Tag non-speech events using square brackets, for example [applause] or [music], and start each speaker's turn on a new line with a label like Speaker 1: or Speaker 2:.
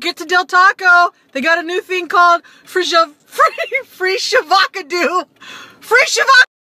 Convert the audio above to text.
Speaker 1: Get to Del Taco. They got a new thing called free [laughs] free free shavacadoo. Free shavacadoo.